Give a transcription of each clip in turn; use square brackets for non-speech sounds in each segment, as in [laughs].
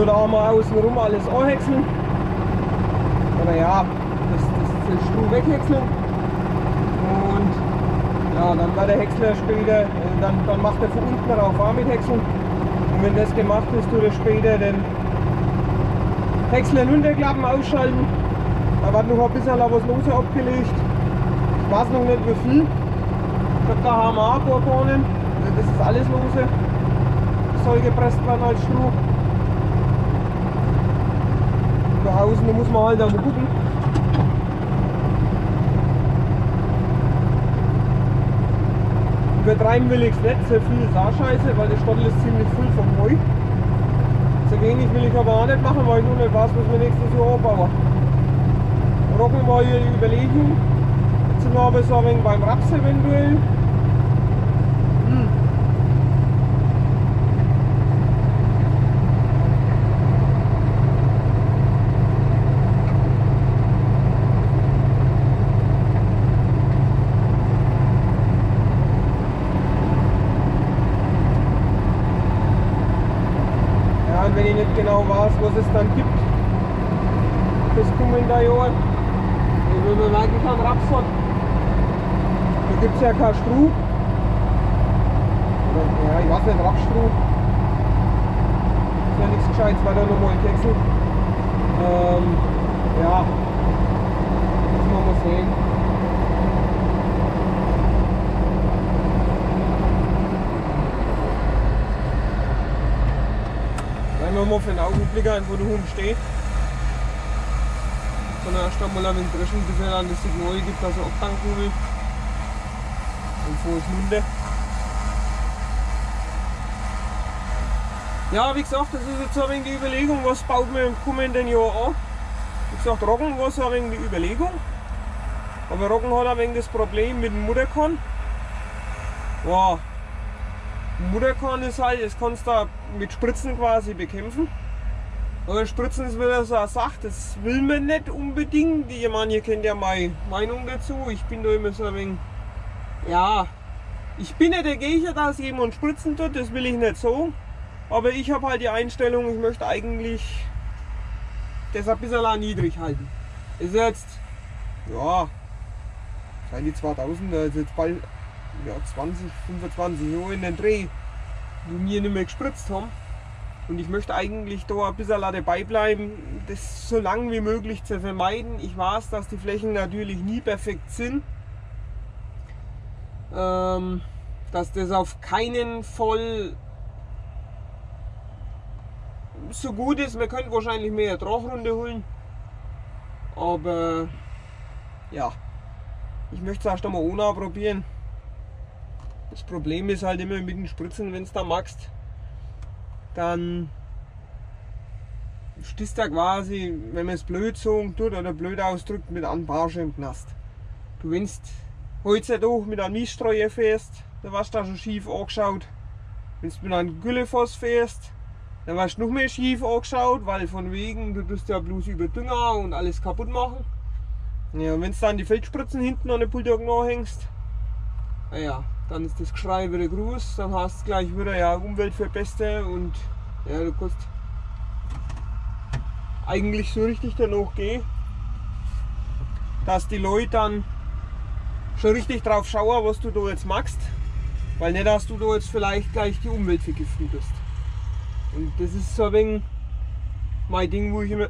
Tut auch mal außen rum alles anhäckseln. Oder ja, das, das, das Schuh weghäckseln. Und Ja, dann war der Häcksler später, äh, dann, dann macht er von unten rauf auch mit Häckseln. Und wenn das gemacht ist, tut er später den Häcksler runterklappen, ausschalten. Da wird noch ein bisschen was los abgelegt. Ich weiß noch nicht wie viel. Ich glaube, da haben wir auch ein paar Bohnen. Also das ist alles lose. Soll gepresst werden als Stroh. Da muss man halt mal gucken. Übertreiben will ich es nicht, sehr viel ist auch scheiße, weil der Stottel ist ziemlich voll vom Heu. So wenig will ich aber auch nicht machen, weil ich nur nicht weiß, was wir nächstes Jahr anbauen. Roggen war hier die Überlegung. Jetzt sind wir aber so ein wenig beim Raps eventuell. Hm. Ja, und wenn ich nicht genau weiß, was es dann gibt, das kommende Jahr, ich will mir merken kann, Raps hat. Da gibt es ja keinen Stroh. Oder, ja, ich weiß nicht, Rapsstroh. Ist ja nichts Gescheites, weil da nochmal Kexel. Ähm, ja, müssen wir mal sehen. Wir mal für einen Augenblick einfach da oben stehen. Sondern erst einmal ein wenig dreschen, bis er dann das Signal gibt, dass er abtanken will. Und vor ist runter. Ja, wie gesagt, das ist jetzt ein wenig die Überlegung, was baut man im kommenden Jahr an. Wie gesagt, Roggen war so ein wenig die Überlegung. Aber Roggen hat ein wenig das Problem mit dem Mutterkorn. Ja, Mutterkorn ist halt, das kannst du mit Spritzen quasi bekämpfen. Aber Spritzen ist wieder so eine Sache, das will man nicht unbedingt. Ich meine, ihr kennt ja meine Meinung dazu. Ich bin da immer so ein wenig, ja, ich bin nicht der Gegner, dass jemand spritzen tut, das will ich nicht so. Aber ich habe halt die Einstellung, ich möchte eigentlich das ein bisschen niedrig halten. Ist jetzt, ja, seit die 2000er, ist jetzt bald ja, 20, 25 Jahre in den Dreh, wo wir nicht mehr gespritzt haben. Und ich möchte eigentlich da ein bisschen dabei bleiben, das so lange wie möglich zu vermeiden. Ich weiß, dass die Flächen natürlich nie perfekt sind. Ähm, dass das auf keinen Fall so gut ist. Wir könnten wahrscheinlich mehr Ertrag runterholen. Aber ja, ich möchte es erst einmal ohne probieren. Das Problem ist halt immer mit den Spritzen, wenn du da magst, dann stehst du quasi, wenn man es blöd sagen tut oder blöd ausdrückt, mit einem Barsch im Knast. Du wennst heutzutage mit einem Miststreuer fährst, dann warst du da schon schief angeschaut. Wenn du mit einem Güllefass fährst, dann warst du noch mehr schief angeschaut, weil von wegen, du tust ja bloß über Dünger und alles kaputt machen. Ja, und wenn du dann die Feldspritzen hinten an den Pultag nachhängst, naja, dann ist das Geschrei wieder groß, dann hast du gleich wieder ja Umwelt für Beste und ja, du kannst eigentlich so richtig danach gehen, dass die Leute dann schon richtig drauf schauen, was du da jetzt machst, weil nicht, dass du da jetzt vielleicht gleich die Umwelt vergiften tust. Und das ist so ein wenig mein Ding, wo ich immer.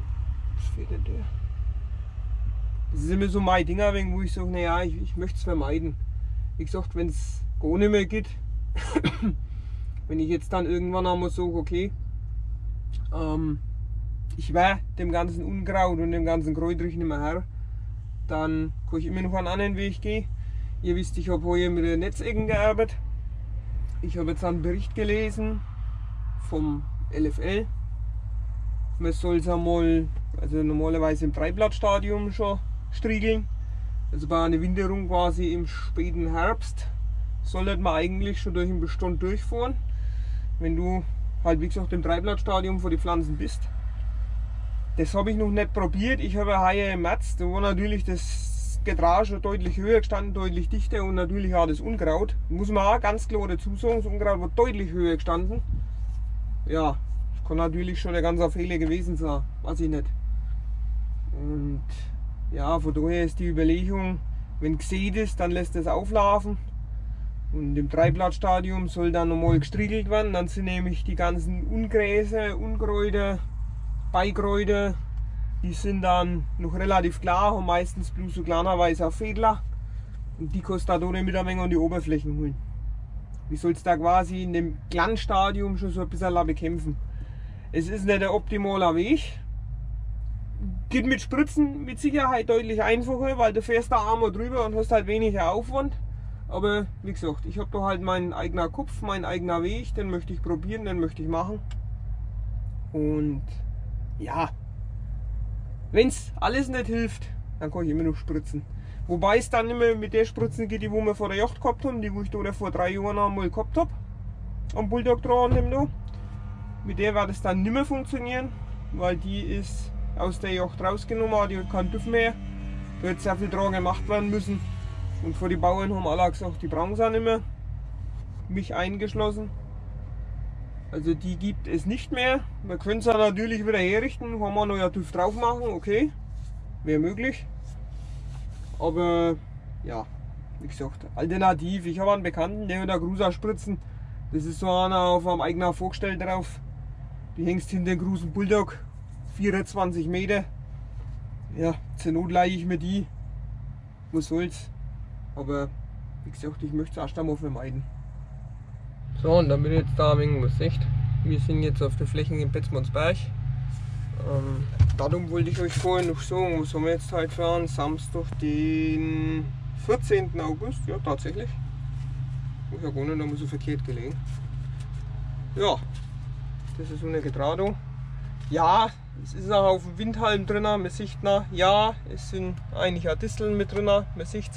Was fehlt denn der? Das ist immer so mein Ding, wo ich sage, naja, ich, ich möchte es vermeiden. Wie gesagt, wenn es gar nicht mehr geht, [coughs] wenn ich jetzt dann irgendwann einmal sage, okay, ähm, ich war dem ganzen Unkraut und dem ganzen Kräuterich nicht mehr her, dann kann ich immer noch einen anderen Weg gehen. Ihr wisst, ich habe heute mit den Netzecken gearbeitet. Ich habe jetzt einen Bericht gelesen vom LFL. Man soll es einmal, also normalerweise im Dreiblattstadium schon striegeln. Also bei einer Winterung quasi im späten Herbst sollte man eigentlich schon durch den Bestand durchfahren. Wenn du halt wie gesagt im Dreiblattstadium vor die Pflanzen bist. Das habe ich noch nicht probiert. Ich habe heuer im März, da war natürlich das schon deutlich höher gestanden, deutlich dichter und natürlich auch das Unkraut. Muss man auch ganz klar dazu sagen, das Unkraut war deutlich höher gestanden. Ja, das kann natürlich schon ein ganzer Fehler gewesen sein, weiß ich nicht. Und ja, von daher ist die Überlegung, wenn gesät ist, dann lässt es auflaufen. Und im Dreiblattstadium soll dann nochmal gestriegelt werden. Dann sind nämlich die ganzen Ungräser, Unkräuter, Beikräuter, die sind dann noch relativ klar, haben meistens bloß so kleiner weißer Fädler. Und die kostet da mit ein wenig an die Oberflächen holen. Wie soll es da quasi in dem Glanzstadium schon so ein bisschen bekämpfen. Es ist nicht der optimale Weg. Geht mit Spritzen mit Sicherheit deutlich einfacher, weil du fährst da einmal drüber und hast halt weniger Aufwand. Aber wie gesagt, ich habe da halt meinen eigenen Kopf, mein eigener Weg, den möchte ich probieren, den möchte ich machen. Und ja, wenn es alles nicht hilft, dann kann ich immer noch spritzen. Wobei es dann immer mit der Spritzen geht, die wo wir vor der Yacht gehabt haben, die wo ich da vor drei Jahren einmal gehabt habe. Am Bulldog dran dem da. Mit der wird es dann nicht mehr funktionieren, weil die ist aus der Yacht rausgenommen, die hat keinen TÜV mehr. Da hat sehr viel dran gemacht werden müssen. Und vor die Bauern haben alle gesagt, die brauchen es auch nicht mehr. Mich eingeschlossen. Also die gibt es nicht mehr. Wir können es natürlich wieder herrichten, wenn wir noch ja TÜV drauf machen, okay. Wäre möglich. Aber ja, wie gesagt, alternativ. Ich habe einen Bekannten, der hat da Gruser Spritzen. Das ist so einer auf einem eigenen Vorgestell drauf. Die hängst hinter den großen Bulldog. 24 Meter. Ja, zur Not leihe ich mir die. Was soll's. Aber wie gesagt, ich möchte es erst einmal vermeiden. So, und damit jetzt da wegen was seht, wir sind jetzt auf der Fläche in Betzmannsberg. Ähm, darum wollte ich euch vorher noch sagen, was haben wir jetzt für einen Samstag, den 14. August, ja tatsächlich. Ich habe gar nicht so verkehrt gelegen. Ja, das ist eine Getrado. Ja, es ist auch auf dem Windhalm drin, man sieht. Ja, es sind eigentlich auch Disteln mit drin, man sieht.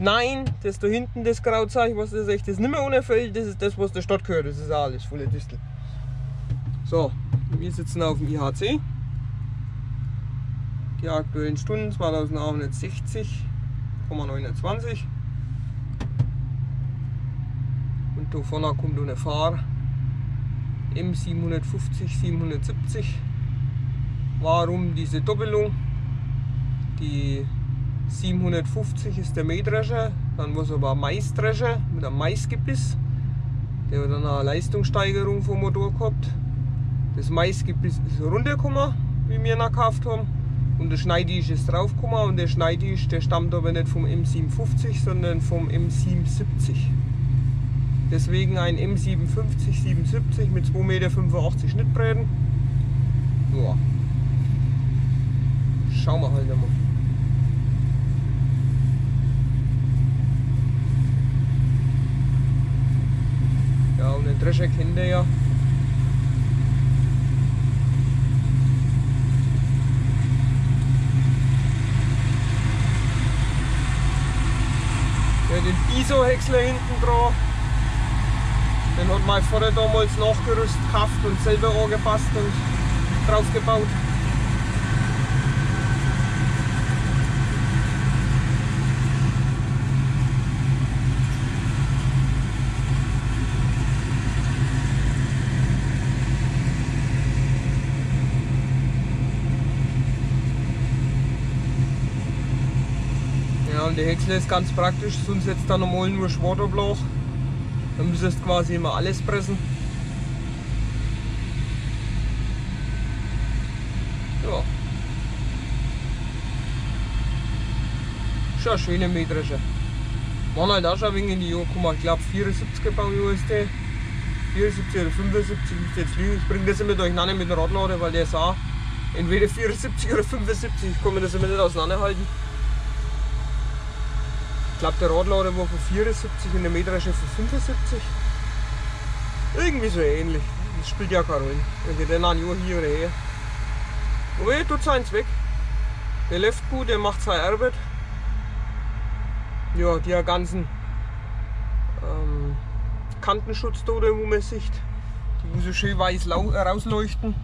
Nein, das da hinten, das Grauzeichen, was das echt das nicht mehr unerfüllt, das ist das, was der Stadt gehört. Das ist alles volle Distel. So, wir sitzen auf dem IHC. Die aktuellen Stunden 2860,29. Und da vorne kommt eine Fahr M750, 770. Warum diese Doppelung? Die 750 ist der Mähdrescher, dann es aber ein Maisdrescher mit einem Maisgebiss. Der hat dann eine Leistungssteigerung vom Motor gehabt. Das Maisgebiss ist runtergekommen, wie wir ihn gekauft haben. Und der Schneidisch ist draufgekommen und der Schneidisch, der stammt aber nicht vom M750, sondern vom M770. Deswegen ein M750, 77 mit 2,85 Meter Schnittbreiten. Ja. Schauen wir halt einmal. Kennt ihr ja. Ja, den Biso-Häcksler hinten dran. Den hat mein Vater damals nachgerüstet gekauft und selber angepasst und draufgebaut. Und die Häcksle ist ganz praktisch, sonst jetzt da normal nur Schwaderblach. Dann müsstest du quasi immer alles pressen. Ja. Schon eine schöne Mähdrescher. Waren halt auch schon ein wenig in die Jahre gekommen. Ich glaube 74er Baujahr ist der. 74 oder 75, ich jetzt lügen. Ich bringe das immer durcheinander mit dem Radlader, weil der ist auch entweder 74 oder 75. Ich kann mir das immer nicht auseinanderhalten. Ich glaube, der Radlader war von 74 und der Mähdrescher von 75. Irgendwie so ähnlich. Das spielt ja keine Rolle. Wenn der dann Jahr hier oder her. Aber er tut seinen Zweck. Der läuft gut, der macht seine Arbeit. Ja, die ganzen ähm, Kantenschutz da, wo man sieht, die wo so schön weiß rausleuchten,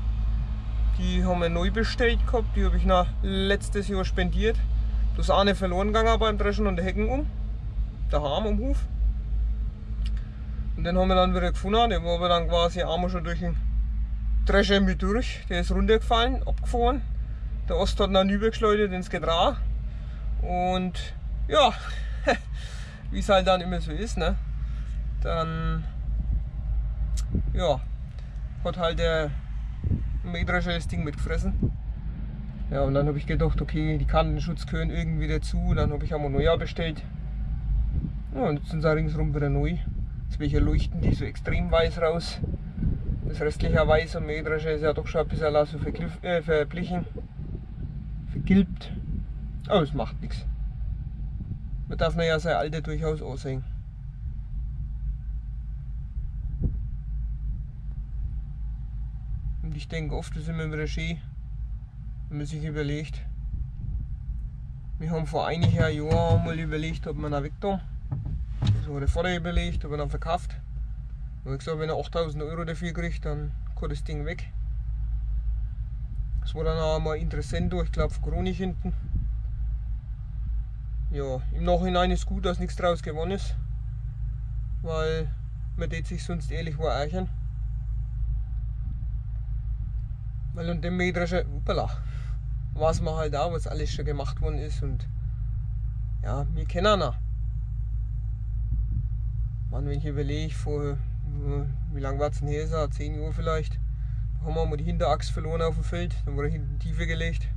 die haben wir neu bestellt gehabt. Die habe ich noch letztes Jahr spendiert. Da ist eine verloren gegangen beim Dreschen und der Hecken um. Daheim am Hof. Und den haben wir dann wieder gefunden. Der war dann quasi einmal schon durch den Drescher mit durch. Der ist runtergefallen, abgefahren. Der Ost hat dann übergeschleudert ins Gedrag. Und ja, [laughs] wie es halt dann immer so ist, ne? dann ja, hat halt der Mähdrescher das Ding mitgefressen. Ja, und dann habe ich gedacht, okay, die Kantenschutz gehören irgendwie dazu. Dann habe ich einmal neuer bestellt. Ja, und jetzt sind sie ringsrum wieder neu. Jetzt welche leuchten die so extrem weiß raus. Das restliche Weiß am Mähdrescher ist ja doch schon ein bisschen so äh, verblichen, vergilbt. Aber es macht nichts. Man darf ja sein Alter durchaus aussehen. Und ich denke, oft ist immer wieder schön, wenn man sich überlegt. Wir haben vor einigen Jahren mal überlegt, ob man einen tun. Das der Vater überlegt, ob er dann verkauft. Und ich gesagt, wenn er 8000 Euro dafür kriegt, dann kann das Ding weg. Das war dann auch mal interessant, ich glaube, von Kronig hinten. Ja, im Nachhinein ist gut, dass nichts draus gewonnen ist. Weil man sich sonst ehrlich war eichen. Weil und dem Mähdrescher, upala, weiß man halt auch, was alles schon gemacht worden ist und ja, wir kennen ihn. Man, wenn ich überlege, vor, wie lange war es denn her, so, 10 Uhr vielleicht, da haben wir mal die Hinterachse verloren auf dem Feld, dann wurde hinten tiefer gelegt.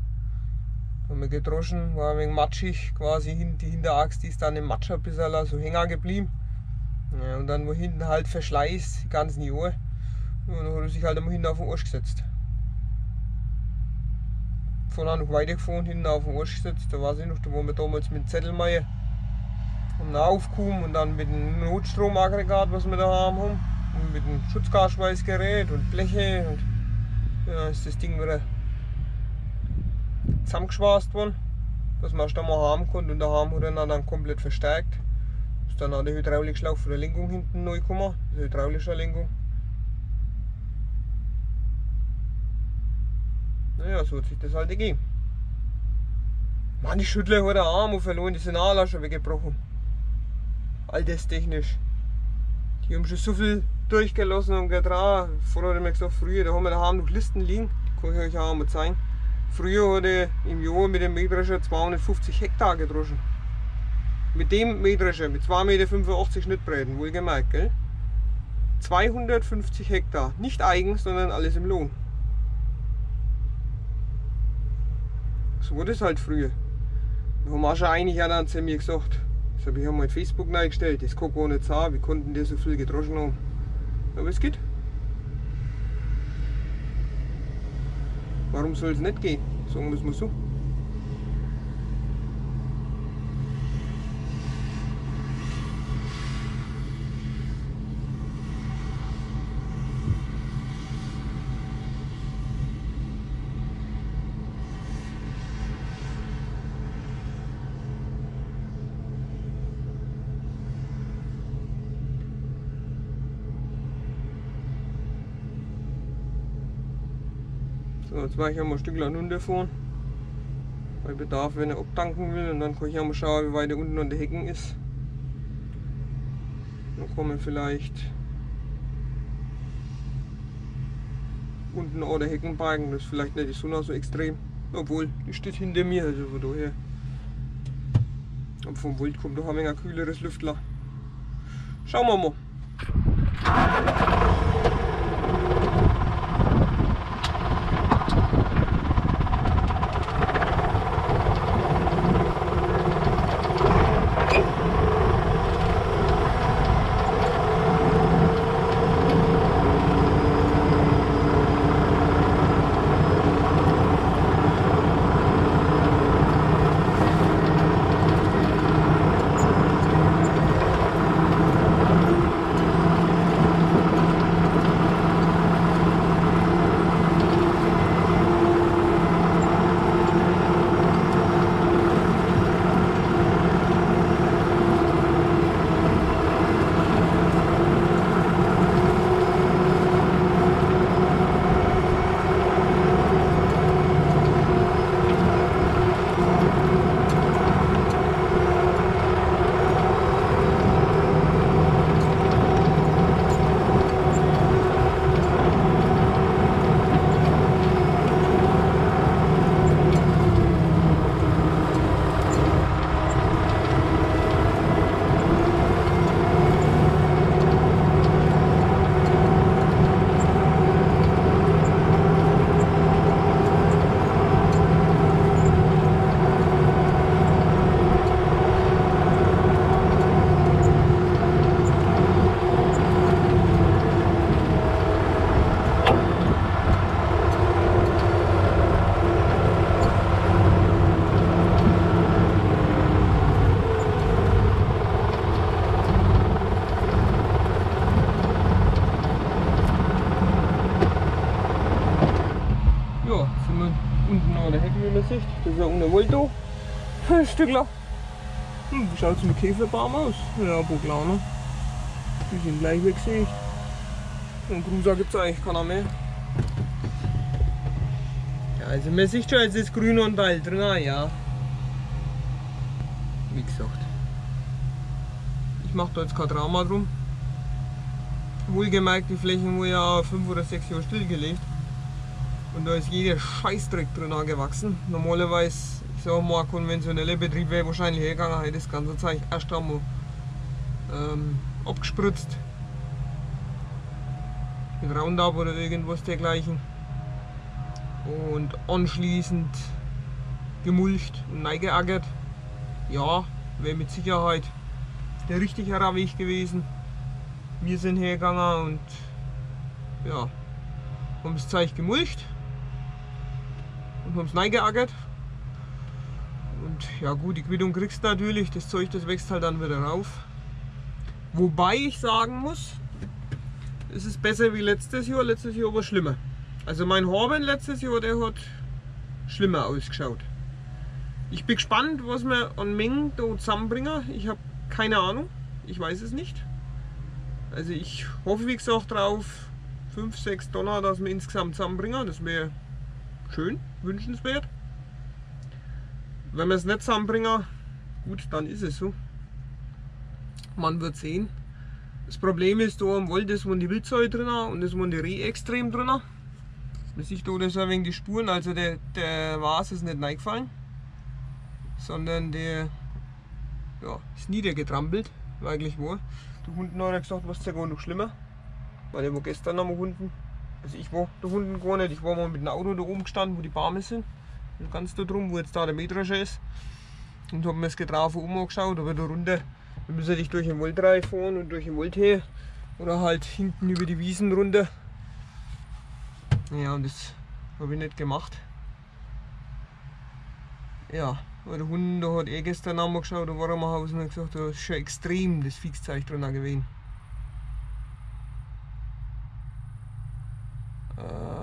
Dann haben wir gedroschen, war ein wenig matschig, quasi die Hinterachse, die ist dann im Matsch ein bisschen so hängen geblieben. Ja, und dann war hinten halt Verschleiß die ganzen Jahre. Und dann hat er sich halt einmal hinten auf den Arsch gesetzt von noch weitergefahren, hinten auf den Arsch gesetzt. Da weiß ich noch, da waren wir damals mit Zettelmeier haben aufgekommen und dann mit dem Notstromaggregat, was wir da haben, und mit dem Schutzgasschweißgerät und Bleche und ja, ist das Ding wieder zusammengeschweißt worden, dass man es dann mal haben konnte und daheim hat er dann komplett verstärkt. Ist dann auch der Hydraulikschlauch von der Lenkung hinten neu gekommen, die hydraulische Lenkung. Naja, so hat sich das halt gegeben. Mann, die Schüttler hat den Arm verloren, die sind alle schon weggebrochen. Alterstechnisch. Die haben schon so viel durchgelassen und getragen. Vorher hat er mir gesagt, früher, da haben wir daheim noch Listen liegen, kann ich euch auch mal zeigen. Früher hat er im Jahr mit dem Mähdrescher 250 Hektar gedroschen. Mit dem Mähdrescher, mit 2,85 Meter Schnittbreiten, wohlgemerkt, gell? 250 Hektar. Nicht eigens, sondern alles im Lohn. So war das halt früher. Da haben auch schon einige dann zu mir gesagt, das habe ich einmal in Facebook eingestellt, das kann gar nicht sein, wie konnten die so viel gedroschen haben. Aber es geht. Warum soll es nicht gehen? Sagen wir es mal so. So, jetzt war ich einmal ein Stück lang runterfahren. Bei Bedarf, wenn er abtanken will. Und dann kann ich einmal schauen, wie weit er unten an der Hecken ist. Dann kommen vielleicht unten an der Heckenbalken. Das ist vielleicht nicht die Sonne so extrem. Obwohl, die steht hinter mir, also von daher. Aber vom Wald kommt doch ein wenig kühleres Lüftler. Schauen wir mal. Ein Stückler. Hm, schaut es mit Käferbaum aus? Ja, Bucklaune. Die sind gleich weggesiegt. Und Cruiser gibt es eigentlich keiner mehr. Ja, also man sieht schon, es ist grün und alt drin, ja. Wie gesagt. Ich mache da jetzt kein Drama drum. Wohlgemerkt, die Flächen wurden ja fünf oder sechs Jahre stillgelegt. Und da ist jeder Scheißdreck drin gewachsen. Normalerweise, ich sag mal, konventioneller Betrieb wäre wahrscheinlich hergegangen, hätte das ganze Zeug erst einmal ähm, abgespritzt. Mit Roundup oder irgendwas dergleichen. Und anschließend gemulcht und neigeackert. Ja, wäre mit Sicherheit der richtige Weg gewesen. Wir sind hergegangen und ja, haben das Zeug gemulcht und haben es reingeackert. Und ja gut, die Quittung kriegst du natürlich, das Zeug das wächst halt dann wieder rauf. Wobei ich sagen muss, es ist besser wie letztes Jahr, letztes Jahr war schlimmer. Also mein Horben letztes Jahr, der hat schlimmer ausgeschaut. Ich bin gespannt, was wir an Mengen da zusammenbringen. Ich habe keine Ahnung, ich weiß es nicht. Also ich hoffe wie gesagt drauf, 5, 6 Dollar, dass wir insgesamt zusammenbringen. Das wäre schön, wünschenswert. Wenn wir es nicht zusammenbringen, gut, dann ist es so. Man wird sehen. Das Problem ist, da am Wald ist die Wildsäue drin und ist man die Reh extrem drin. Man sieht da das ein wenig die Spuren, also der, der Vas ist nicht reingefallen, sondern der ja, ist niedergetrampelt, war eigentlich wohl. Der Hund hat gesagt, was ist ja gar noch schlimmer. Weil der war gestern noch mal unten. Also ich war da unten gar nicht. Ich war mal mit dem Auto da oben gestanden, wo die Bäume sind. Ganz da drum, wo jetzt da der Mähdrescher ist. Und habe mir das Getraufe angeschaut, aber da runter, wir müssen nicht durch den Wald fahren und durch den Wald her. Oder halt hinten über die Wiesen runter. Ja, und das habe ich nicht gemacht. Ja, weil der Hund da hat eh gestern einmal geschaut, da war er mal Haus und hat gesagt, da ist schon extrem das Fixzeichen drin gewesen. Ich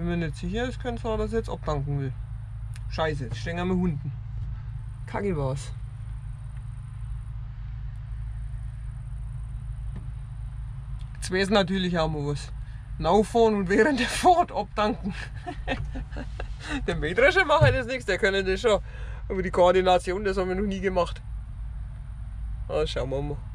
bin mir nicht sicher, es könnte sein, dass er jetzt abdanken will. Scheiße, jetzt stehen wir mit Hunden. Kacke war's. Jetzt wäre es natürlich auch mal was. Nachfahren und während der Fahrt abdanken. [laughs] der Mähdrescher macht das nichts, der kann das schon. Aber die Koordination, das haben wir noch nie gemacht. Ah, schauen wir mal.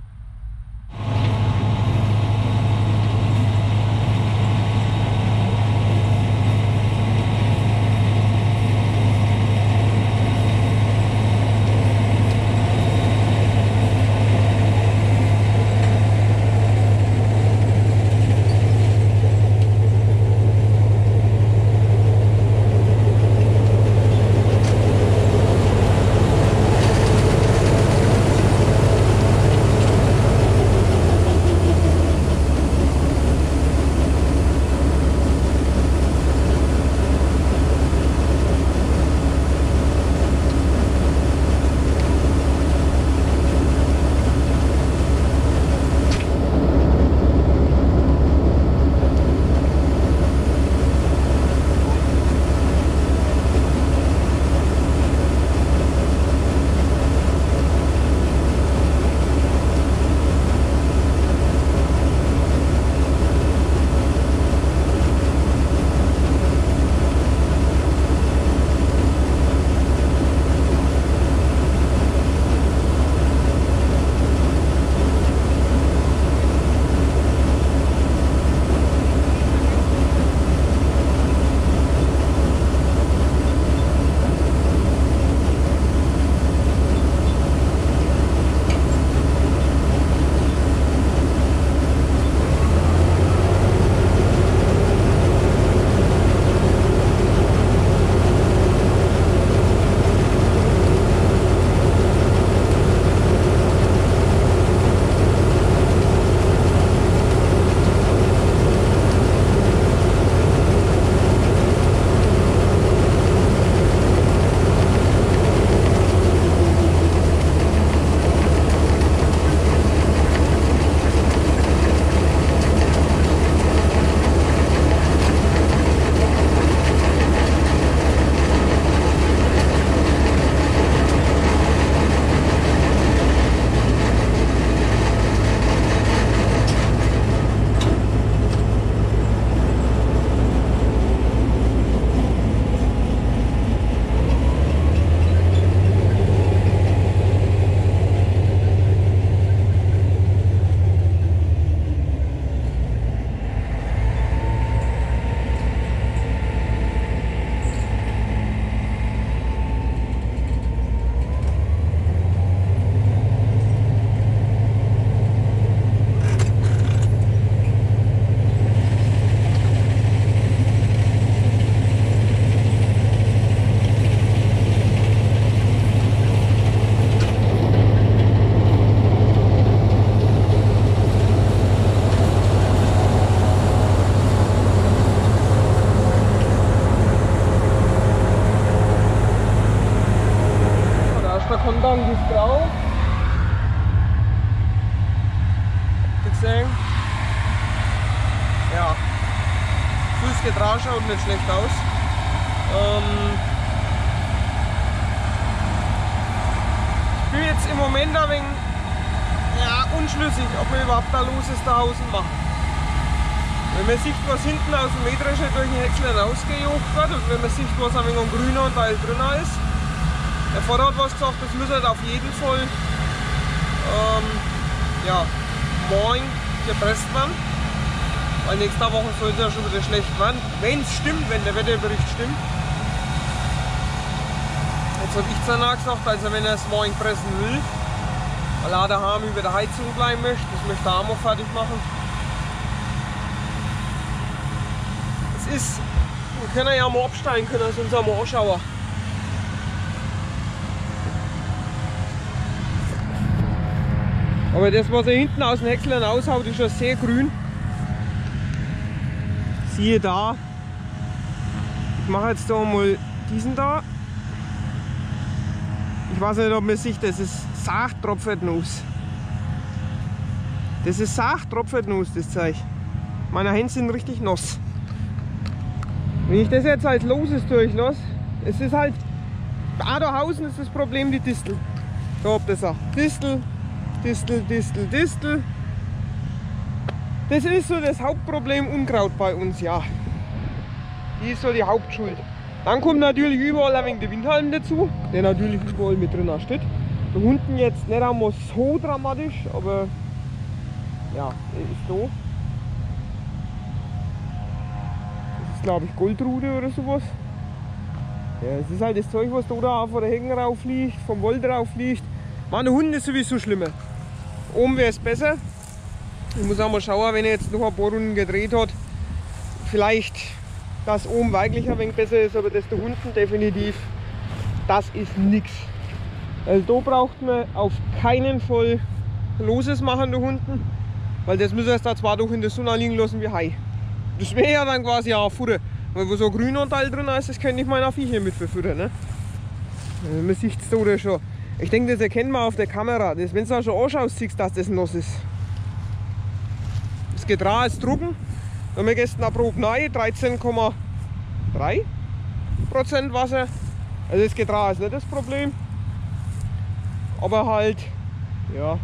Kondang ist drauf. Habt ihr gesehen? Ja. Fuß geht raus, schaut nicht schlecht aus. Ähm ich bin jetzt im Moment ein wenig ja, unschlüssig, ob wir überhaupt da loses da außen machen. Wenn man sieht, was hinten aus dem Mähdrescher durch den Häcksel rausgejocht wird und wenn man sieht, was ein wenig am grünen Teil drinnen ist, der Vater hat was gesagt, das muss halt auf jeden Fall ähm, ja, morgen gepresst werden. Weil nächste Woche soll es ja schon wieder schlecht werden. Wenn es stimmt, wenn der Wetterbericht stimmt. Jetzt habe ich zu gesagt, also wenn er es morgen pressen will, weil er daheim über der Heizung bleiben möchte, das möchte er auch mal fertig machen. Es ist, wir können ja mal absteigen können, sonst auch mal anschauen. Aber das, was er hinten aus den Häckseln aushaut, ist ja sehr grün. Siehe da. Ich mache jetzt da mal diesen da. Ich weiß nicht, ob man sieht, das ist Saachtropfennuss. Das ist Saachtropfennuss, das Zeug. Meine Hände sind richtig nass. Wenn ich das jetzt als loses durchlasse, es ist halt, Aderhausen ist das Problem die Distel. Da habt ihr es auch. Distel, Distel, Distel, Distel. Das ist so das Hauptproblem Unkraut bei uns, ja. Die ist so die Hauptschuld. Dann kommt natürlich überall ein wenig der Windhalm dazu, der natürlich überall mit drin steht. Der Hunden jetzt nicht einmal so dramatisch, aber ja, der ist da. Das ist glaube ich Goldrude oder sowas. Ja, es ist halt das Zeug, was da, da von der rauf liegt, vom Wold rauf liegt. Meine Hunde ist sowieso schlimmer. Oben wäre es besser. Ich muss auch mal schauen, wenn er jetzt noch ein paar Runden gedreht hat. Vielleicht, dass oben wirklich ein wenig besser ist, aber das der Hunden definitiv, das ist nichts. Also da braucht man auf keinen Fall Loses machen, der Hunden. Weil das müssen wir da zwar doch in der Sonne liegen lassen wie Hai. Das wäre ja dann quasi auch Futter. Weil wo so ein Grünanteil drin ist, das könnte ich meiner Viecher mit verfüttern. Ne? Also man sieht es da schon. Ich denke, das erkennt man auf der Kamera. Wenn du da schon anschaust, siehst dass das nass ist. Das Getreide ist trocken. Wir haben gestern eine Probe neu, 13,3 Prozent Wasser. Also das Getreide ist nicht das Problem. Aber halt, ja,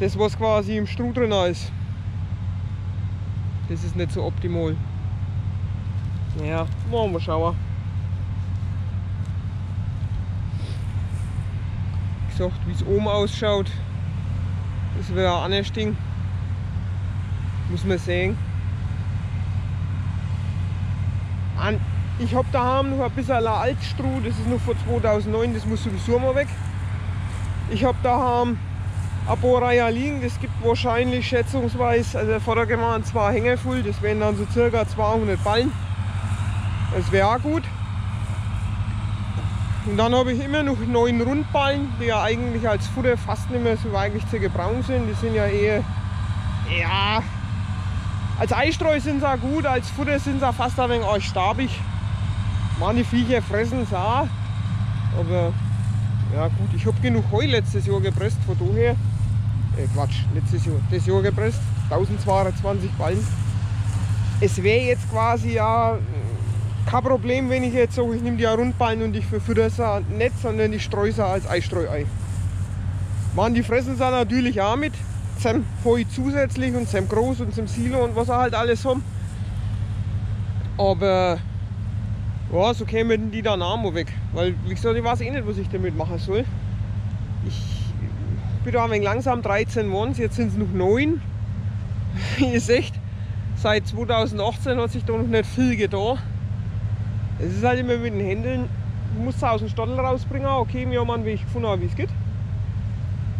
das was quasi im Stroh drin ist, das ist nicht so optimal. Ja, wollen wir schauen. Gesagt, wie es oben ausschaut. Das wäre ein anderes Ding. Muss man sehen. Und ich habe daheim noch ein bisschen Altstroh, das ist noch von 2009, das muss sowieso mal weg. Ich habe daheim ein paar Reihen liegen, das gibt wahrscheinlich schätzungsweise, also Vater gemacht zwei Hänger voll, das wären dann so circa 200 Ballen. Das wäre auch gut. Und dann habe ich immer noch neun Rundballen, die ja eigentlich als Futter fast nicht mehr so eigentlich zu gebrauchen sind. Die sind ja eher, ja, als Eistreu sind sie auch gut, als Futter sind sie auch fast ein wenig stabig. Manche Viecher fressen es auch, aber ja gut, ich habe genug Heu letztes Jahr gepresst, von daher, äh Quatsch, letztes Jahr, das Jahr gepresst, 1220 Ballen. Es wäre jetzt quasi ja kein Problem, wenn ich jetzt sage, ich nehme die Rundballen und ich verfütter sie nicht, sondern ich streue sie als Eistreu-Ei. Man, die fressen sie natürlich auch mit, zum Heu zusätzlich und zum Groß und zum Silo und was sie halt alles haben. Aber ja, so kämen die dann auch weg. Weil, wie gesagt, ich weiß eh nicht, was ich damit machen soll. Ich bin da ein wenig langsam, 13 Monate, jetzt sind es noch 9. Ihr seht, seit 2018 hat sich da noch nicht viel getan. Es ist halt immer mit den Händen, du musst es aus dem Stadel rausbringen. Okay, wir haben einen Weg gefunden, wie es geht.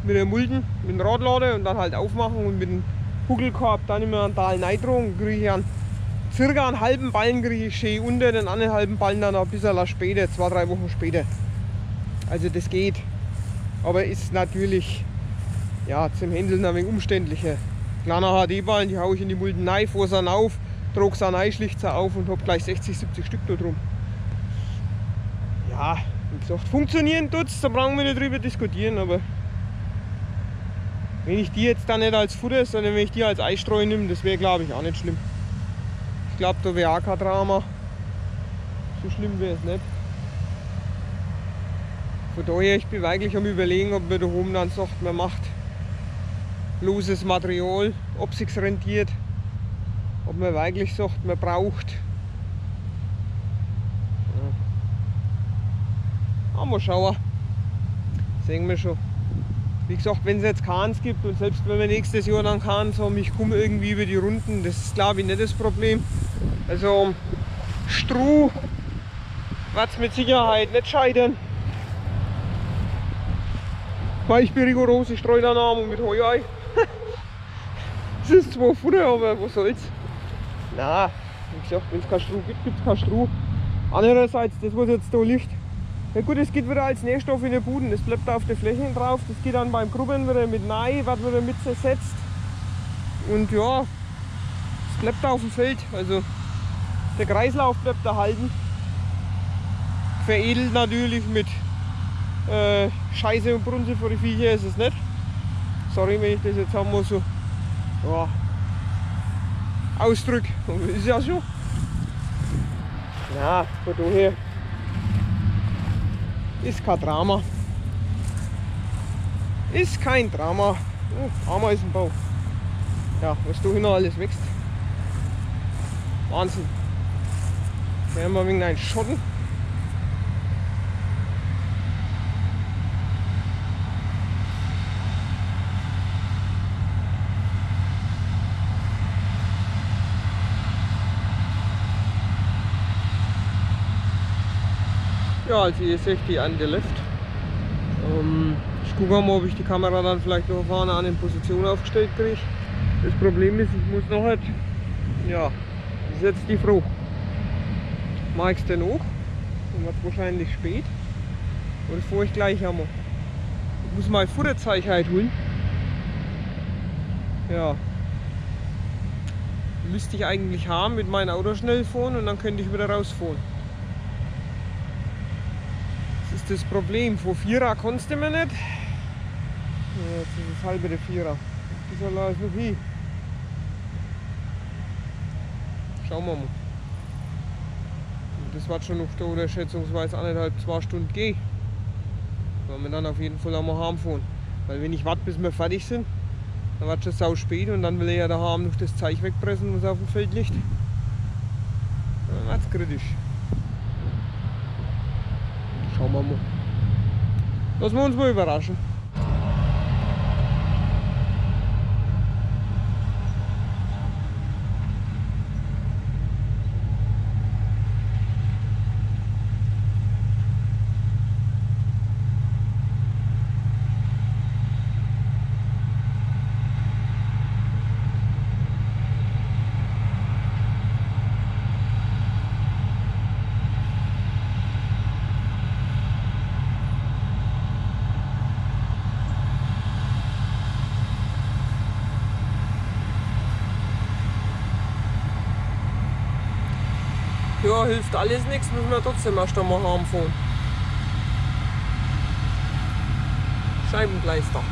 Mit den Mulden, mit dem Radlader und dann halt aufmachen und mit dem Huckelkorb dann immer einen Tal reindrehen. kriege ich einen, circa einen halben Ballen kriege ich schön unter, den anderen halben Ballen dann ein bisschen später, zwei, drei Wochen später. Also das geht. Aber ist natürlich ja, zum Händeln ein wenig umständlicher. Kleiner HD-Ballen, die haue ich in die Mulden rein, sie auf, schlicht sie auf und habe gleich 60, 70 Stück da drum. Ja, wie gesagt, funktionieren tut es, da brauchen wir nicht drüber diskutieren, aber Wenn ich die jetzt dann nicht als Futter, sondern wenn ich die als Eistreu nehme, das wäre glaube ich auch nicht schlimm. Ich glaube, da wäre auch kein Drama. So schlimm wäre es nicht. Von daher, ich bin eigentlich am überlegen, ob man da oben dann sagt, man macht loses Material, ob sich's rentiert, ob man wirklich sagt, man braucht. Ja. Mal schauen. Sehen wir schon. Wie gesagt, wenn es jetzt Kahns gibt und selbst wenn wir nächstes Jahr dann Kahns haben, ich komme irgendwie über die Runden, das ist glaube ich nicht das Problem. Also Stroh wird es mit Sicherheit nicht scheitern. Weil ich bin rigoros, ich streue dann Arm mit Heuei. [laughs] das ist zwar Futter, aber was soll's. Na, wie gesagt, wenn es kein Stroh gibt, gibt es kein Stroh. Andererseits, das was jetzt da liegt, ja gut, es geht wieder als Nährstoff in den Buden. Das bleibt auf der Fläche drauf. Das geht dann beim Grubben wieder mit rein, wird wieder mit zersetzt. Und ja, es bleibt auf dem Feld. Also der Kreislauf bleibt erhalten. Veredelt natürlich mit äh, Scheiße und Brunse für die Viecher ist es nicht. Sorry, wenn ich das jetzt haben muss so ja, ausdrücke. Ist ja schon. Ja, von daher ist kein Drama. Ist kein Drama. Oh, Ameisenbau. Ja, was da hinten alles wächst. Wahnsinn. Wir haben wenig einen Schotten. Ja, also ihr seht die an der Lift. Ähm, ich gucke mal, ob ich die Kamera dann vielleicht noch vorne an in Position aufgestellt kriege. Das Problem ist, ich muss noch halt, ja, das ist jetzt die Frucht. Mache ich es denn auch? Dann wird es wahrscheinlich spät. Und fahre ich gleich einmal. Ich muss mal Futterzeichen holen. Ja. Müsste ich eigentlich haben, mit meinem Auto schnell fahren und dann könnte ich wieder rausfahren ist das Problem. Von Vierer kannst du mir nicht. Ja, jetzt ist es halbe der Vierer. Das soll alles noch hin. Schauen wir mal. Das wird schon noch da oder schätzungsweise anderthalb, zwei Stunden gehen. Wenn wir dann auf jeden Fall einmal heimfahren. Weil wenn ich warte, bis wir fertig sind, dann wird es schon sau spät und dann will er ja daheim noch das Zeug wegpressen, was auf dem Feld liegt. Dann es kritisch. Schauen wir mal. Lassen wir uns hilft alles nichts, müssen wir trotzdem erst einmal heimfahren. Scheibenkleister.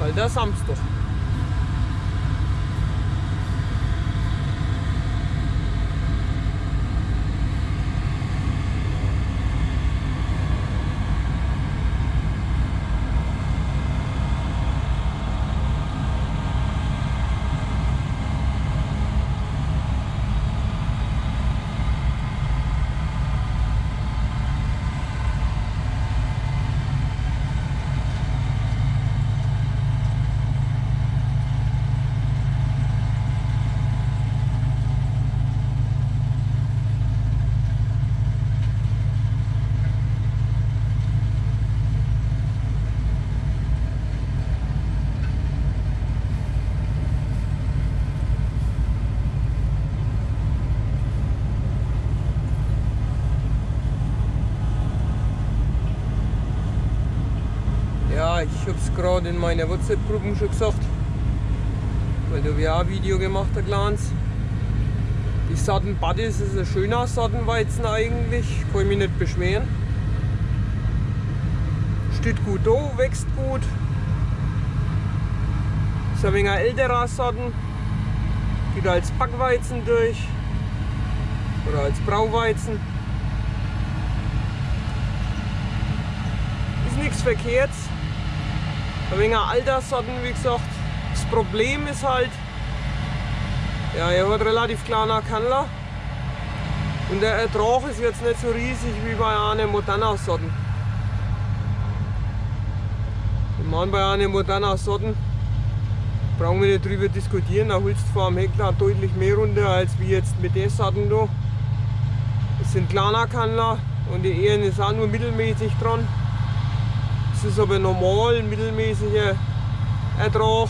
Halt der Samstag. ich habe es gerade in meiner WhatsApp-Gruppe schon gesagt, weil da habe ich auch ein Video gemacht, ein kleines. Die Sorten Badis ist ein schöner Sortenweizen eigentlich, kann ich mich nicht beschweren. Steht gut da, wächst gut. Ist ein wenig älterer Sorten. Geht als Backweizen durch oder als Brauweizen. Ist nichts verkehrt. Ein wenig Alterssorten, wie gesagt. Das Problem ist halt, ja, er hat relativ kleiner Kandler. Und der Ertrag ist jetzt nicht so riesig wie bei einer modernen Sorten. Ich meine, bei einer modernen Sorten brauchen wir nicht drüber diskutieren, da holst du vor einem Hektar deutlich mehr runter als wie jetzt mit den Sorten da. Es sind kleiner Kandler und die Ehren ist auch nur mittelmäßig dran. Ist aber normal, mittelmäßiger Ertrag.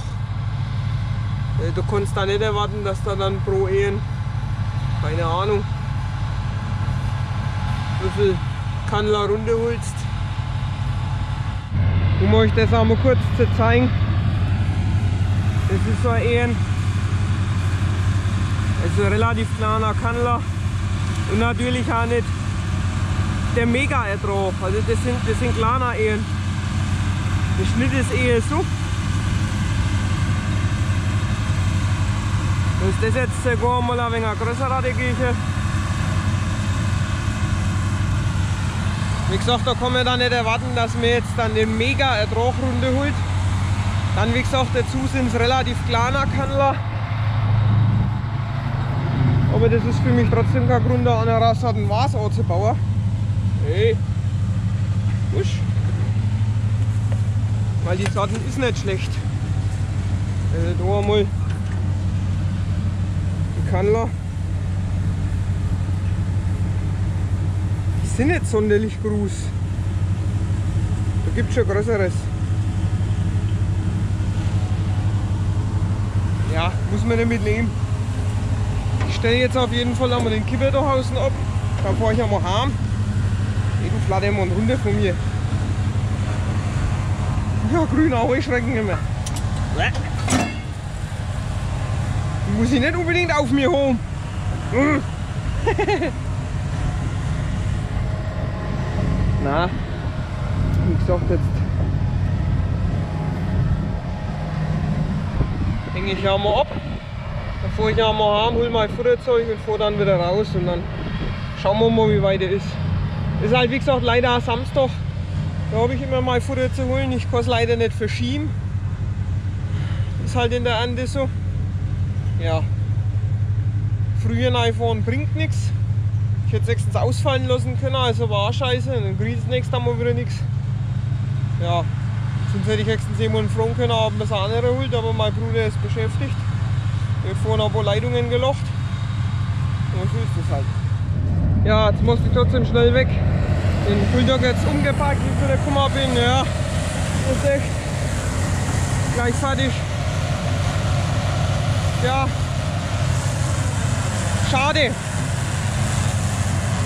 Äh, du kannst da nicht erwarten, dass du dann pro Ehen, keine Ahnung, wie viel Kandler runterholst. Um euch das auch mal kurz zu zeigen. Das ist so ein Ehen. Ein relativ kleiner Kandler und natürlich auch nicht der Mega-Ertrag. Also das sind, das sind kleine Ehen. Der Schnitt ist eher so. ist das jetzt sogar mal ein wenig größerer, die Kirche. Wie gesagt, da kann man dann nicht erwarten, dass man jetzt dann den mega Ertrag runterholt. Dann wie gesagt, dazu sind es relativ kleiner Kandler. Aber das ist für mich trotzdem kein Grund, an einer Rassaten Was anzubauen. Hey, Wusch. Weil die Sorten ist nicht schlecht. Also da einmal Kandler. Die sind nicht sonderlich groß. Da gibt es schon größeres. Ja, muss man damit leben. Ich stelle jetzt auf jeden Fall einmal den Kipper da außen ab. Dann fahre ich einmal heim. Eben flattern wir runter von mir. Ja, grüne Heuschrecken immer. Muss ich nicht unbedingt auf mir haben. [laughs] Na, wie gesagt jetzt hänge ich ja mal ab. Dann fahre ich ja mal heim, hole mein Futterzeug und fahre dann wieder raus und dann schauen wir mal wie weit er ist. Ist halt wie gesagt leider Samstag. Da habe ich immer mein Futter zu holen. Ich kann es leider nicht verschieben. Ist halt in der Ernte so ja, früher reinfahren bringt nichts. Ich hätte sechstens ausfallen lassen können, also war scheiße. Dann kriegt das nächste Mal wieder nichts. Ja, sonst hätte ich höchstens jemanden fragen können, ob man es andere holt, aber mein Bruder ist beschäftigt. Er hat vorhin ein paar Leitungen gelocht. Und so ist das halt. Ja, jetzt musste ich trotzdem schnell weg. Den Bulldog jetzt umgepackt, ich wieder gekommen bin. Ja, ist echt gleich fertig ja, schade.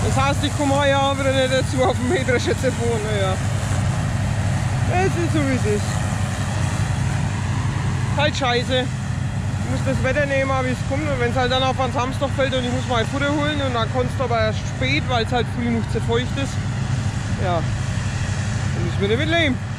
Das heißt, ich komme heuer auch wieder nicht dazu, auf dem zu fahren. Ja. Es ist so wie es ist. Halt scheiße. Ich muss das Wetter nehmen, wie es kommt. Und wenn es halt dann auf einen Samstag fällt und ich muss mal Futter holen und dann kannst du aber erst spät, weil es halt früh genug zu feucht ist. Ja, dann müssen wir damit leben.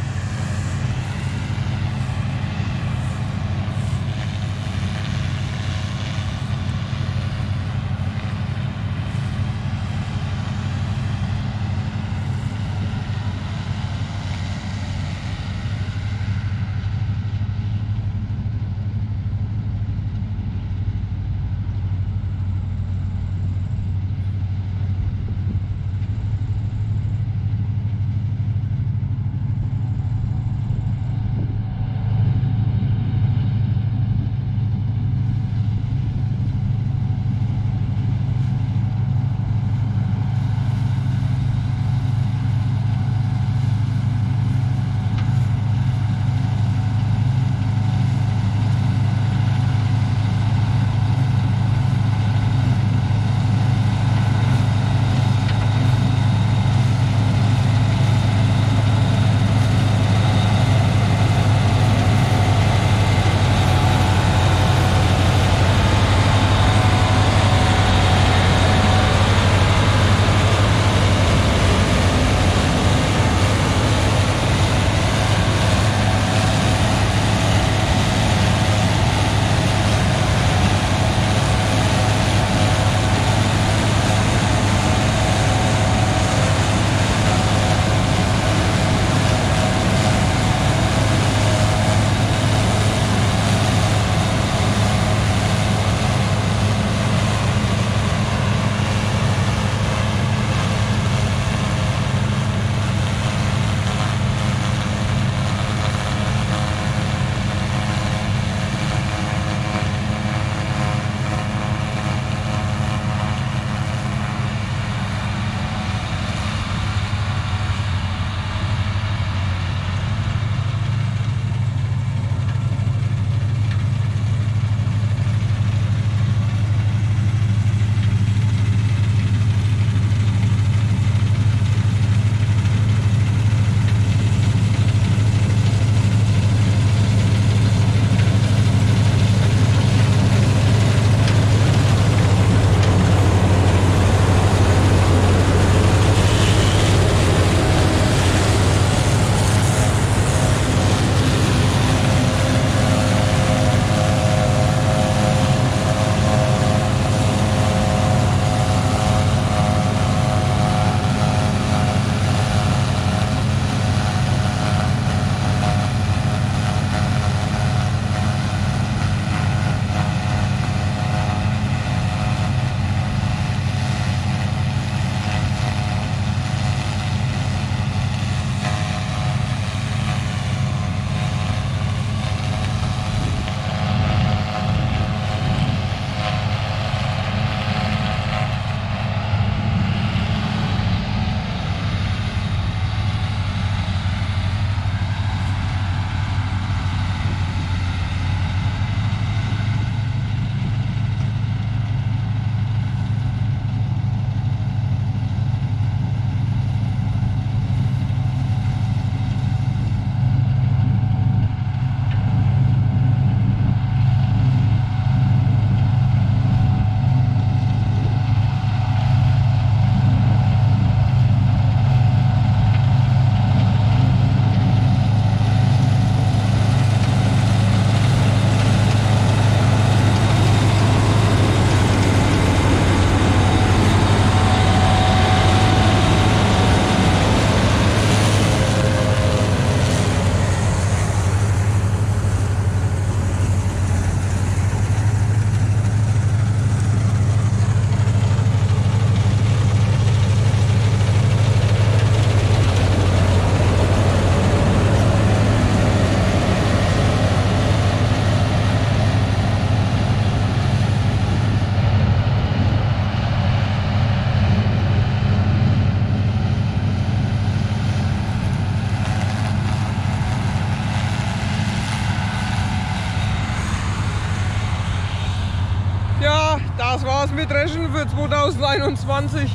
Das war's mit Rechen für 2021.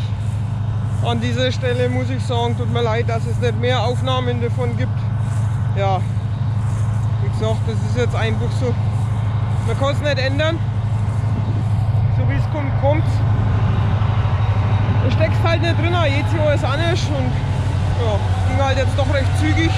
An dieser Stelle muss ich sagen, tut mir leid, dass es nicht mehr Aufnahmen davon gibt. Ja, wie gesagt, das ist jetzt einfach so. Man kann es nicht ändern. So wie es kommt, kommt Du steckst halt nicht drin, jedes Jahr ist anders und ja, ging halt jetzt doch recht zügig.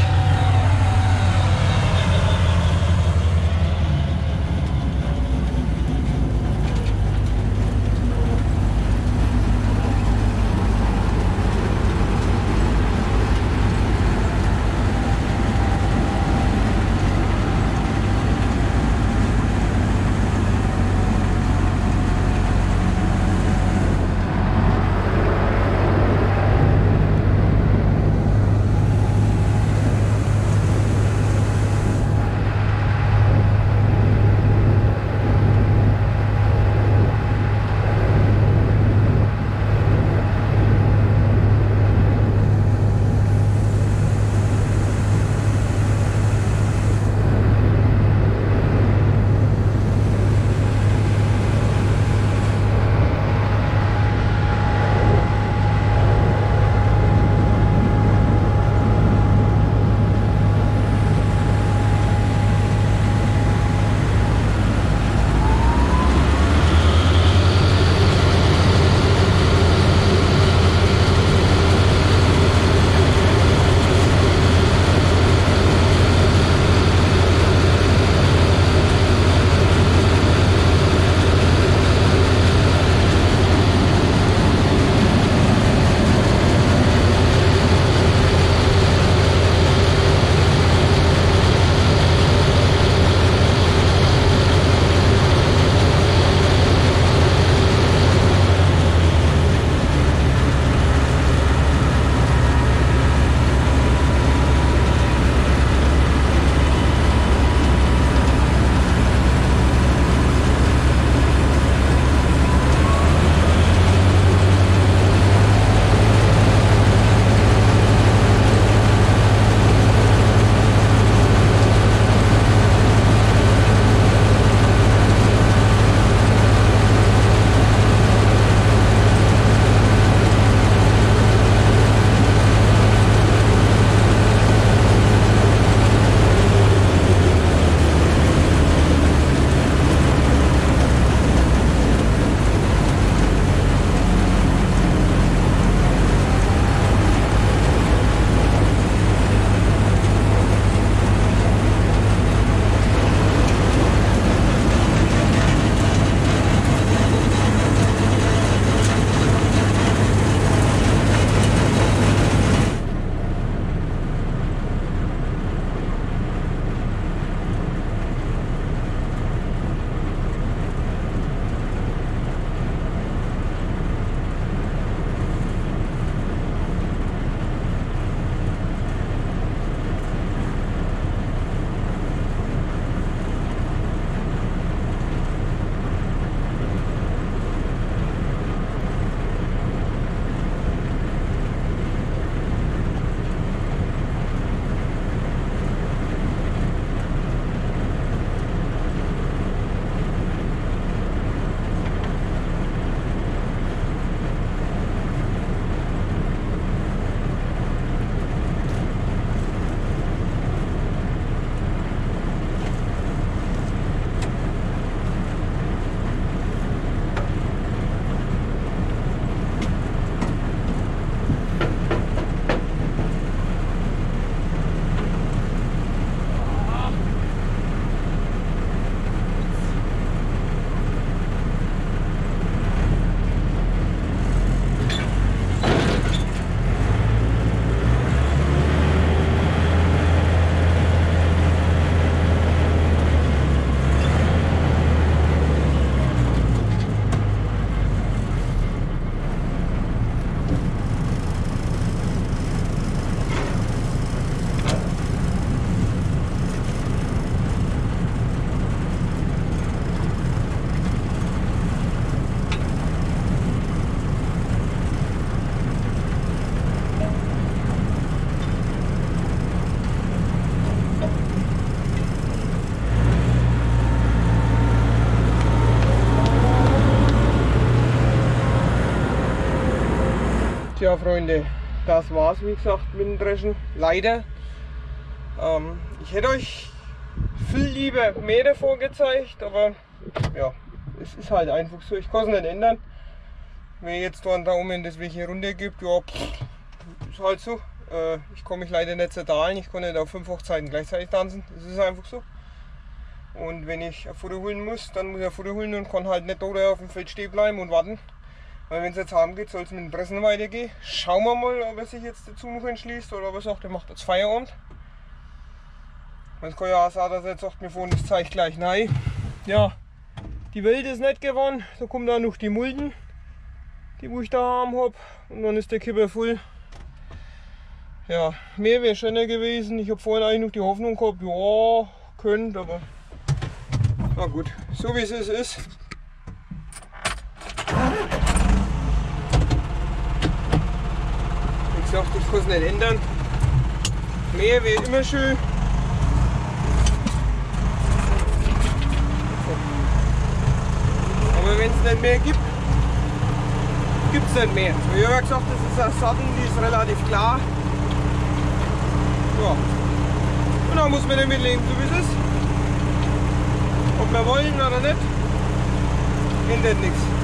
Tja, Freunde, das war's, wie gesagt, mit dem Dreschen. Leider. Ähm, ich hätte euch viel lieber mehr davor gezeigt, aber ja, es ist halt einfach so. Ich kann es nicht ändern. Wenn jetzt da Daumen das welche runter gibt, ja, pff, ist halt so. Äh, ich komme mich leider nicht zerteilen. Ich kann nicht auf fünf Hochzeiten gleichzeitig tanzen. Das ist einfach so. Und wenn ich ein Foto holen muss, dann muss ich ein Foto holen und kann halt nicht da auf dem Feld stehen bleiben und warten. Weil wenn es jetzt haben geht, soll es mit dem Pressen weitergehen. Schauen wir mal, ob er sich jetzt dazu noch entschließt oder ob er sagt, er macht jetzt Feierabend. Es kann ja auch sein, dass er jetzt sagt, mir vorhin das zeigt gleich nein. Ja, die Welt ist nicht gewonnen. Da kommen dann noch die Mulden, die wo ich da haben habe. Und dann ist der Kipper voll. Ja, mehr wäre schöner gewesen. Ich habe vorhin eigentlich noch die Hoffnung gehabt, ja, könnt, aber na gut, so wie es ist. Gesagt, ich kann es nicht ändern. Mehr wäre immer schön. Aber wenn es nicht mehr gibt, gibt es nicht mehr. Ich habe gesagt, das ist eine Sattel, die ist relativ klar. Ja. Und dann muss man damit leben, so wie es ist. Ob wir wollen oder nicht, ändert nichts.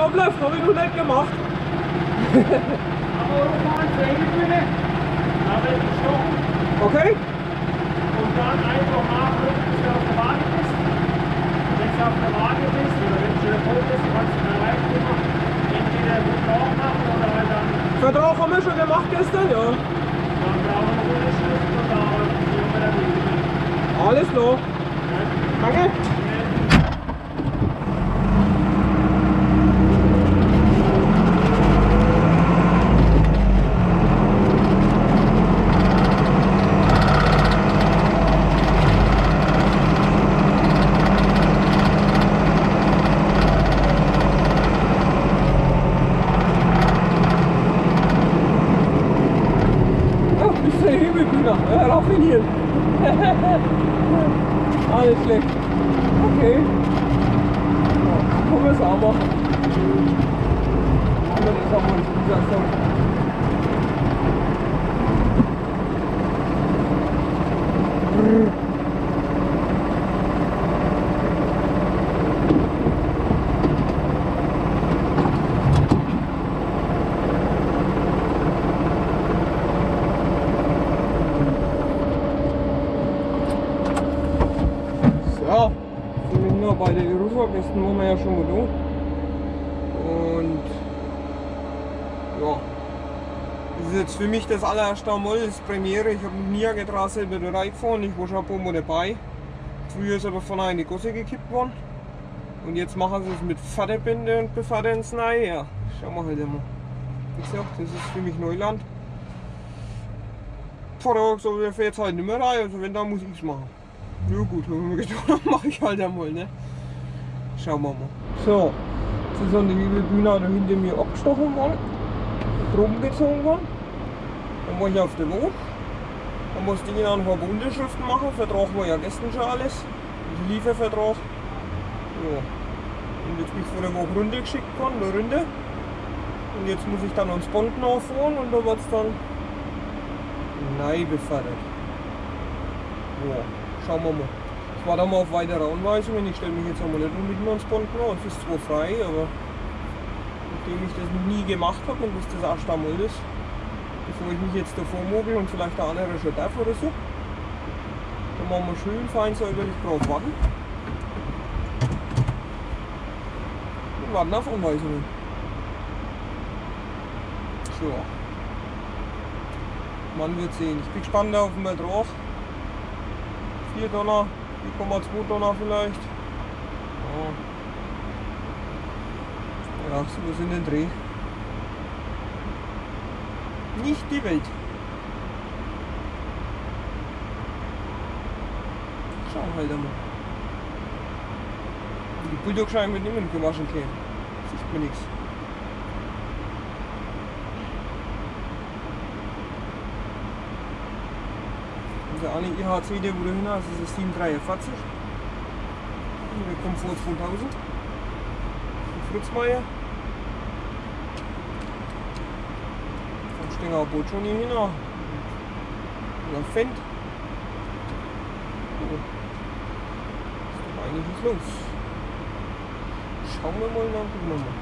Gespannt, wie es abläuft. Habe ich noch nicht gemacht. Aber du kannst Regelbühne, da wird gestochen Okay? und dann einfach nachdrücken, bis du auf der Waage bist. Wenn du auf der Waage bist oder wenn du schon voll bist, kannst du dann reinkommen. Entweder Vertrag machen oder halt dann, Vertrag haben wir schon gemacht gestern, ja. dann brauchen wir eine Schrift und da arbeiten wir mit der Bühne. Alles klar. Danke. nicht schlecht. Okay. Ja, können wir es auch machen. Aber das ist auch mal ein guter Song. So, sind wir noch bei der Europa-Besten, waren wir ja schon da. Und ja, das ist jetzt für mich das allererste Mal, das Premiere. Ich habe noch nie Straße selber da reingefahren, ich war schon ein paar Mal dabei. Früher ist aber von einer Gosse gekippt worden. Und jetzt machen sie es mit Vaterbinde und befördern es rein. Ja, schauen wir halt mal. Wie gesagt, das ist für mich Neuland. Hat gesagt, er fährt halt nicht mehr rein, also wenn, dann muss ich es machen. Ja gut, haben wir gedacht, [laughs] dann mache ich halt einmal, ne? Schauen wir mal. So, jetzt ist an die Bühne da hinter mir abgestochen worden, drum gezogen worden. Dann war ich auf der Woche. Dann musste ich noch ein paar Unterschriften machen. Vertrag war ja gestern schon alles. Also Liefervertrag. Ja. Und jetzt bin ich vor der Woche runtergeschickt worden, da runter. Und jetzt muss ich dann ans Bond nachfahren und da wird es dann neu befördert. Ja, schauen wir mal. Ich warte mal auf weitere Anweisungen. Ich stelle mich jetzt einmal nicht unbedingt ans nach. Es ist zwar frei, aber nachdem ich das nie gemacht habe und das das erste Mal ist, bevor ich mich jetzt davor mogel und vielleicht der andere schon darf oder so, dann machen wir schön fein säuberlich drauf warten. Und warten auf Anweisungen. So. Man wird sehen. Ich bin gespannt auf den Betrag. 4 Dollar, 4,2 Dollar vielleicht. Ja. Ja, sowas in den Dreh. Nicht die Welt. Schau halt einmal. Die Bulldog-Scheiben nicht mehr gewaschen können. Sieht mir nichts. Also eine IHC, der wurde hin, das ist 743. Der Komfort 2000. Die Fritzmeier. Vom Stenger hier hin. Oder Fendt. So. Ist doch eigentlich nicht los. Schauen wir mal, dann gucken wir mal.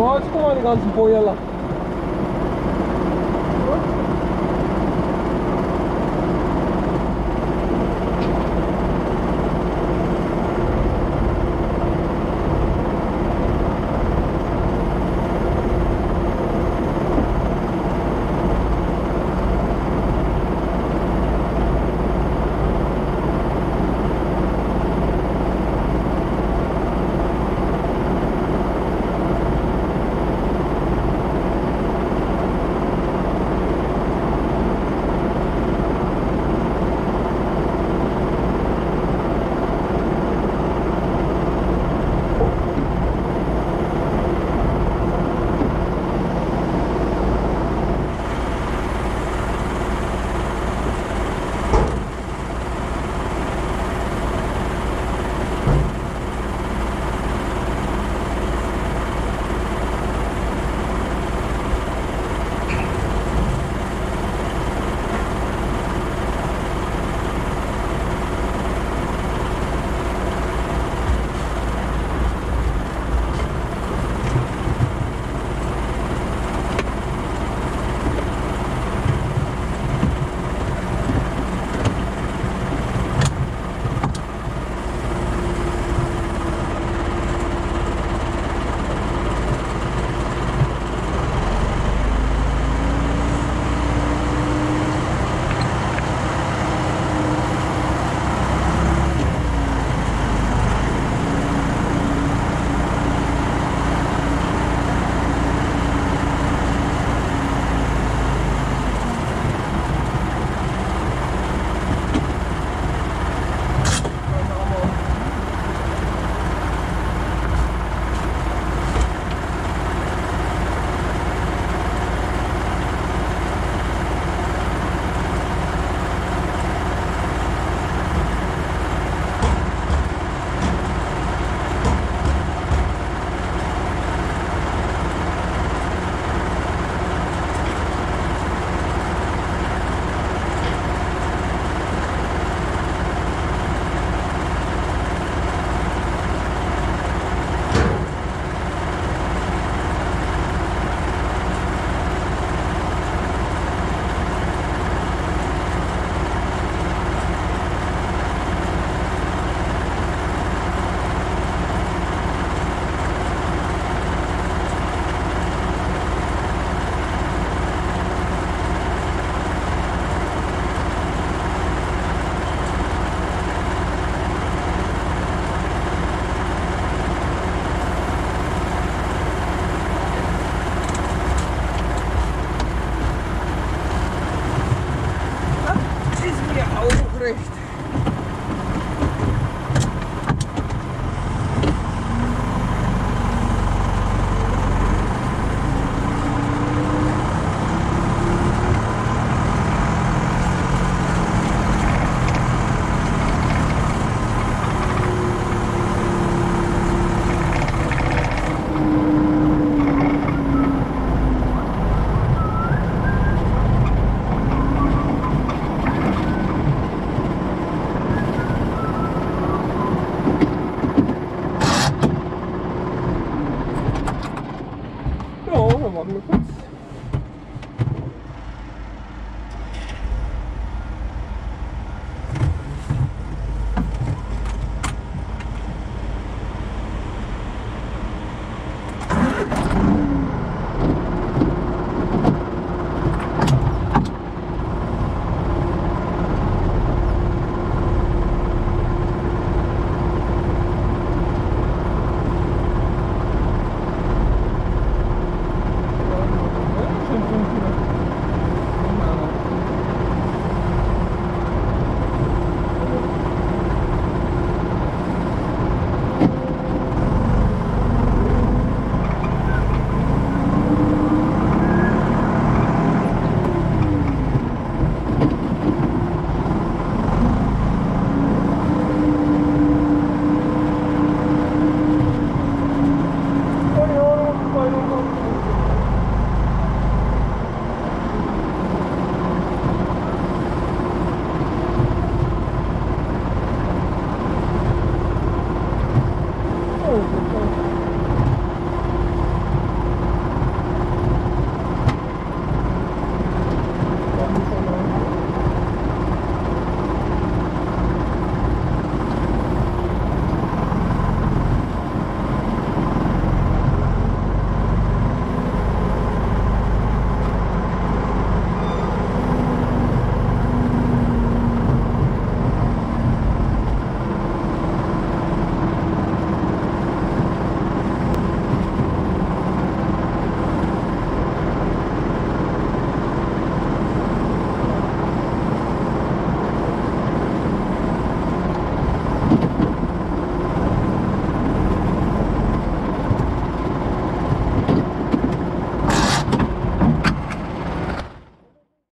Oh, jetzt kommen